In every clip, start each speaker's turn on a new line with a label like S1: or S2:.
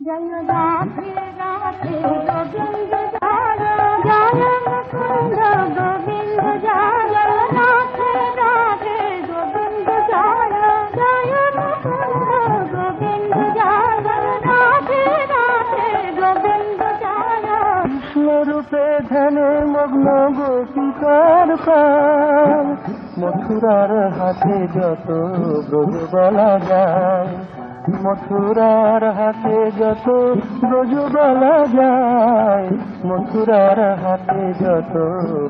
S1: जय राधे राधे गोविंद
S2: কৃষ্ণরূপে ধ্যানে মগ্ন গোপিকার মথুরার হাতে যত ব্রজ বলা যায়, মথুরার হাতে যত ব্রজ বলা যায়, মথুরার হাতে যত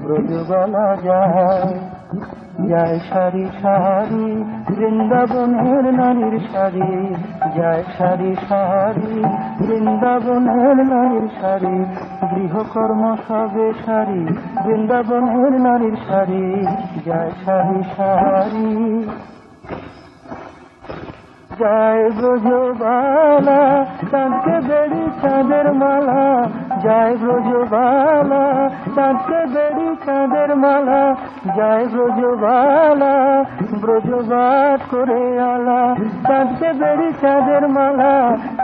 S2: ব্রজ বলা যায়। যায় সারি সারি, বৃন্দাবনের নারীর সারি। যায় সারি সারি, বৃন্দাবনের নারীর সারি। গৃহকর্ম সবে সারি, বৃন্দাবনের নারীর সারি। যায় সারি সারি। যায় ব্রজবালা চাঁদকে বেড়ি চাঁদের মালা যায় ব্রজবালা, চাঁদকে বেড়ি চাঁদের মালা, যায় ব্রজবালা, ব্রজবাদ করে আলা, চাঁদকে বেড়ি চাঁদের মালা,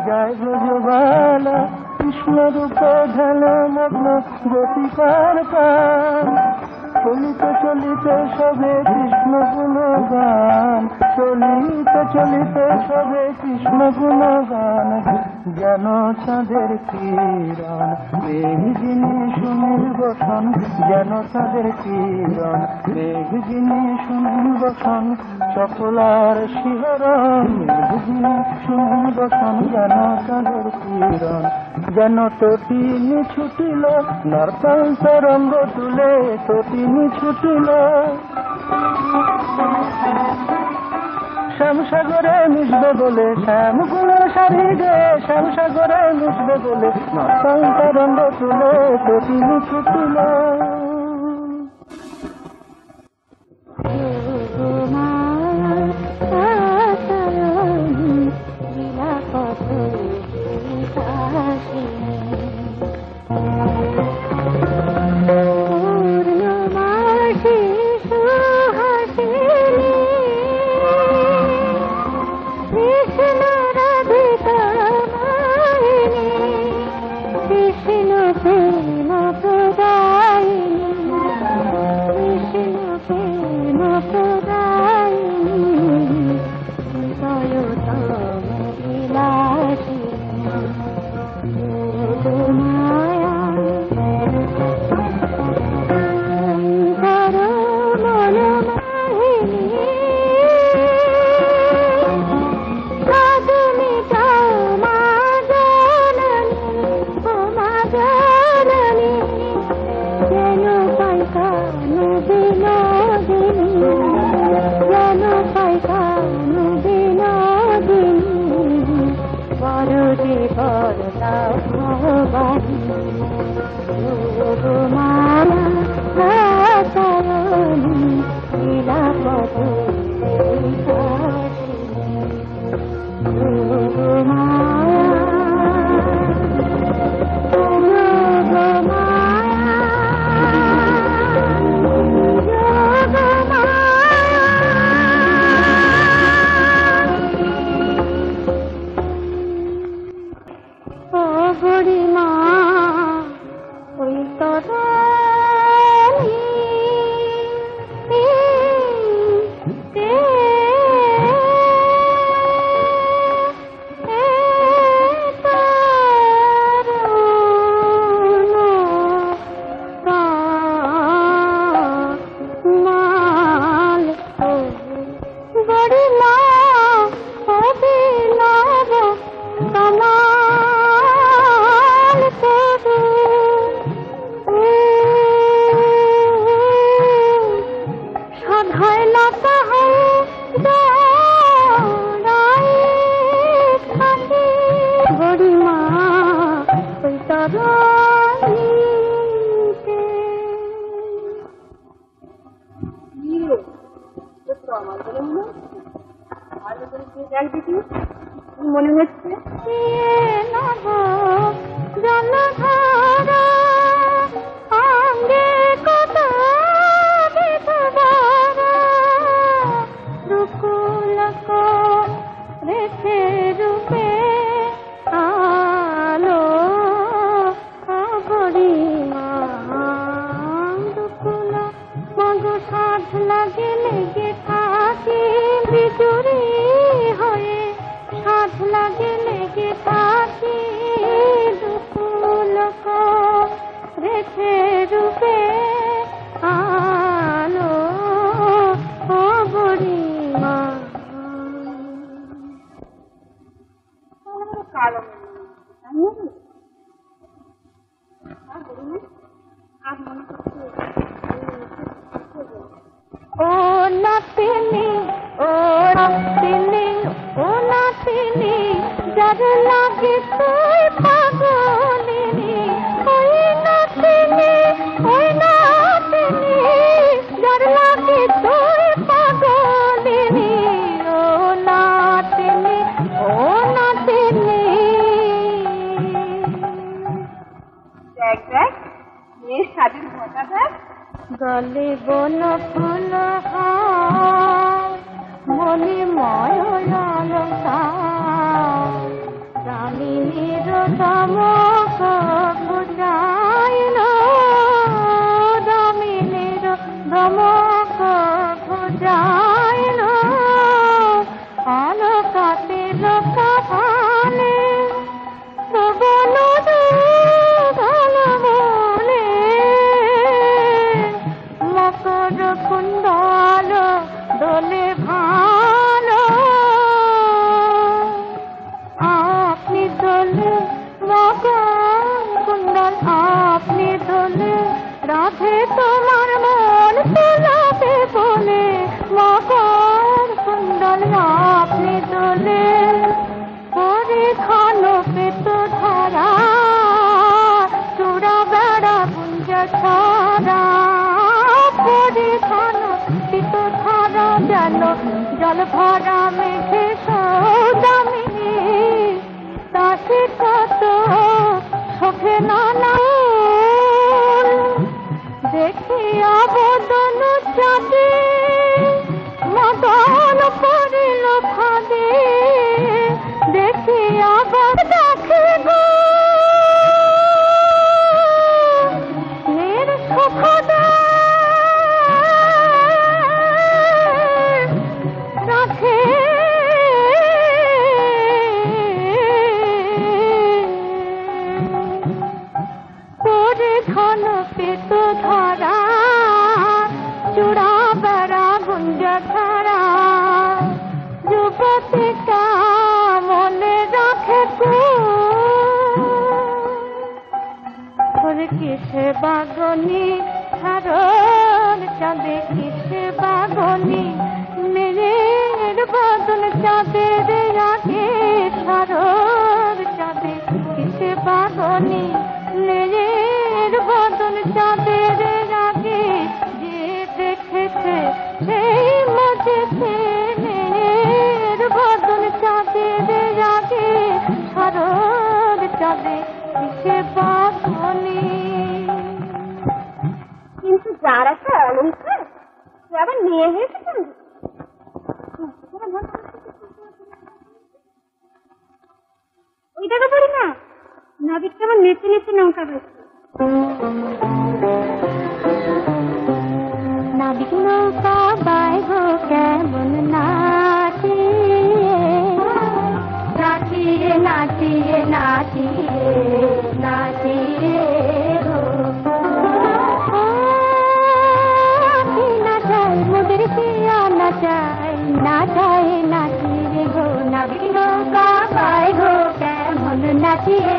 S2: যায় ব্রজবালা কৃষ্ণ রূপে ধ্যান মগ্ন গোপিকার পান। চলিতে চলিতে সবে কৃষ্ণ গুণগান, চলিতে চলিতে সবে কৃষ্ণ গুণগান। যেন চাঁদের কিরণ মেঘিনী সুনীল বসন, যেন চাঁদের কিরণ মেঘিনী সুনীল বসন চপলার শিহরণ মেঘিনী সুনীল বসন, যেন চাঁদের কিরণ, যেন তটিনি ছুটিল নরকান্ত রঙ্গ তুলে তটিনি ছুটিল শ্যামসাগরে মিশবে বলে শ্যাম গুণের শাড়ি গে শ্যামসাগরে মিশবে বলে নরকান্ত রঙ্গ তুলে তটিনি ছুটিল
S3: গলে বন ফুল মনে ময়লামিনীর তমক বুঝাইল দামিনীর
S2: ধমক তার একটা অলঙ্কার সে আবার নিয়ে গেছে ওই দেখো পড়ি না নাবিকটা কেমন নেচে নেচে নৌকা বেছে
S3: নাবিক নৌকা লাফিয়ে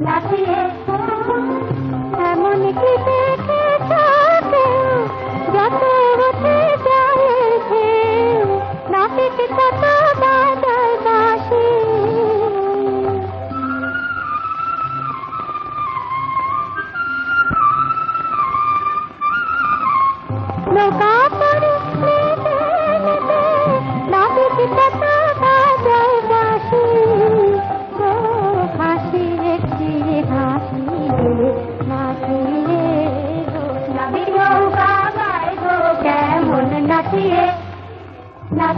S3: লাফিয়ে এমন কি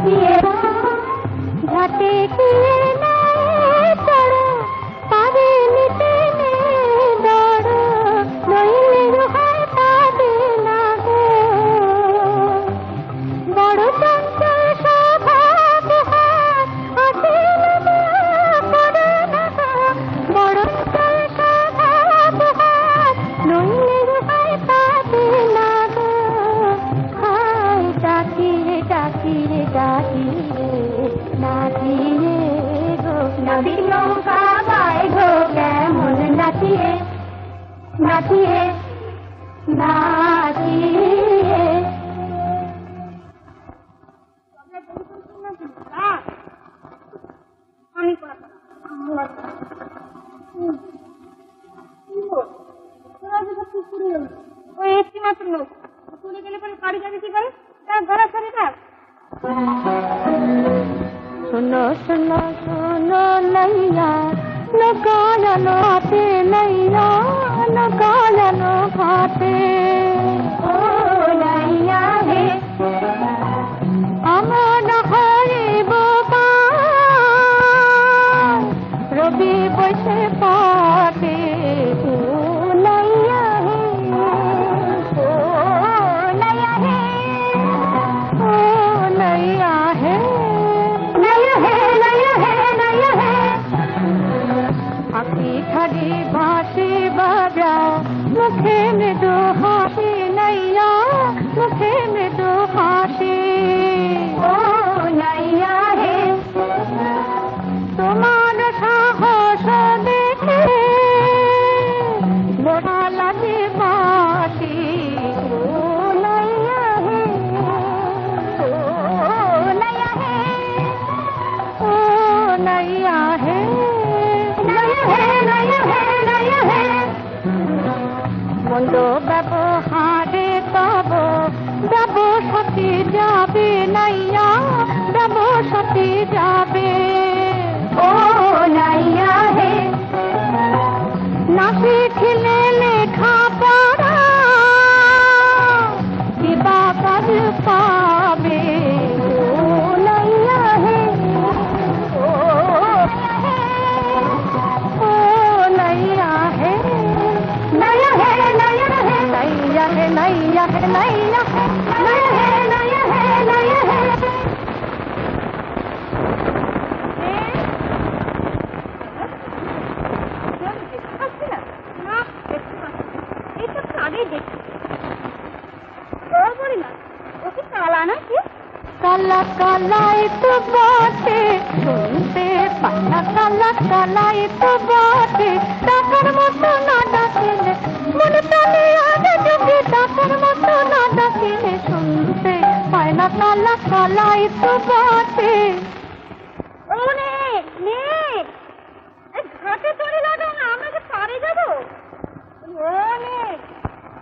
S3: be गाती है गाती है ওই একটি মাত্র লোক চলে গেলে পরে
S2: কারি যাবে কি করে তার ঘরে ছেড়ে থাক
S3: सुनो सुनो सुनो नैया
S2: ಕಾಲನು ಆತೆ ನೈನಾ ಕಾಲನು ಆತೆ
S3: देखने কালাই তো বটে, শুনতে পাল্লা কালা কালাই তো বটে। ডাকার মতো না ডাকিলে, মনে প্রাণে আগে যদি ডাকার মতো না ডাকিলে, শুনতে পায়না কালা কালাই তো বটে।
S2: ঘাটে চলে লাগো না, আমরা যে পারে যাব? ও
S4: নেট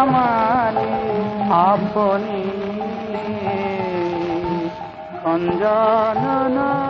S4: আমানি আপনি সঞ্জননা